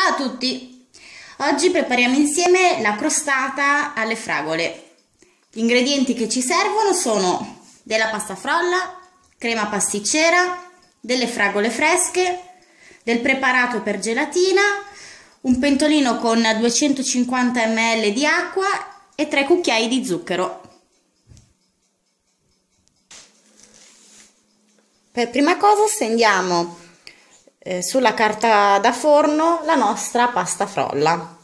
Ciao a tutti! Oggi prepariamo insieme la crostata alle fragole. Gli ingredienti che ci servono sono della pasta frolla, crema pasticcera, delle fragole fresche, del preparato per gelatina, un pentolino con 250 ml di acqua e 3 cucchiai di zucchero. Per prima cosa stendiamo eh, sulla carta da forno la nostra pasta frolla.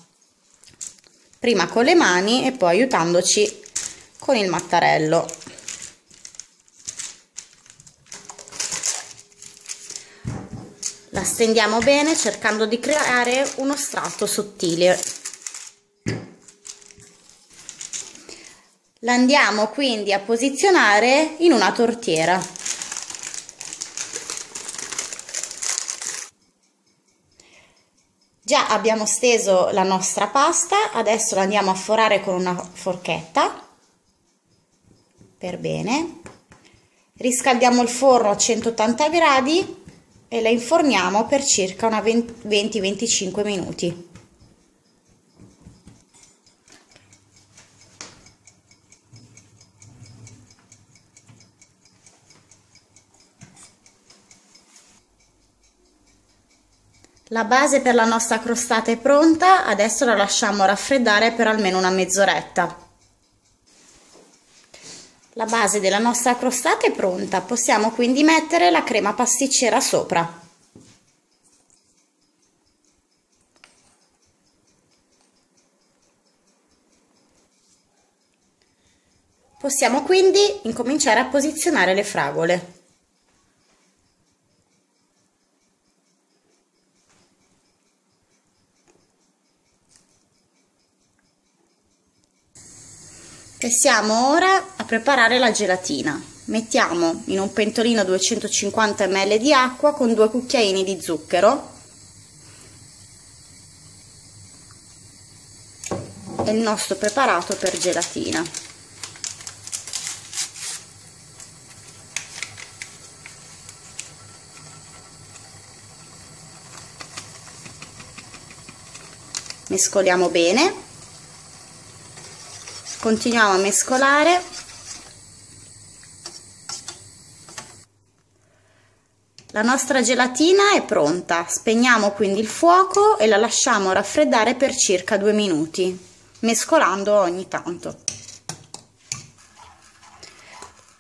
Prima con le mani e poi aiutandoci con il mattarello. La stendiamo bene cercando di creare uno strato sottile. La andiamo quindi a posizionare in una tortiera. Già abbiamo steso la nostra pasta, adesso la andiamo a forare con una forchetta per bene. Riscaldiamo il forno a 180 gradi e la inforniamo per circa 20-25 minuti. La base per la nostra crostata è pronta, adesso la lasciamo raffreddare per almeno una mezz'oretta. La base della nostra crostata è pronta, possiamo quindi mettere la crema pasticcera sopra. Possiamo quindi incominciare a posizionare le fragole. Passiamo ora a preparare la gelatina. Mettiamo in un pentolino 250 ml di acqua con due cucchiaini di zucchero e il nostro preparato per gelatina. Mescoliamo bene continuiamo a mescolare. La nostra gelatina è pronta. Spegniamo quindi il fuoco e la lasciamo raffreddare per circa due minuti mescolando ogni tanto.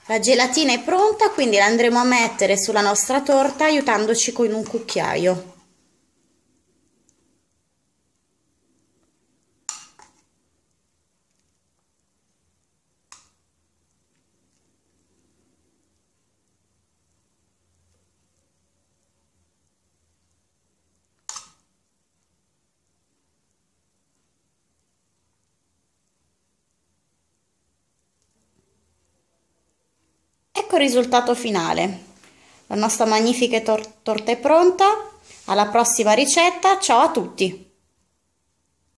La gelatina è pronta quindi la andremo a mettere sulla nostra torta aiutandoci con un cucchiaio Ecco il risultato finale. La nostra magnifica tor torta è pronta. Alla prossima ricetta. Ciao a tutti!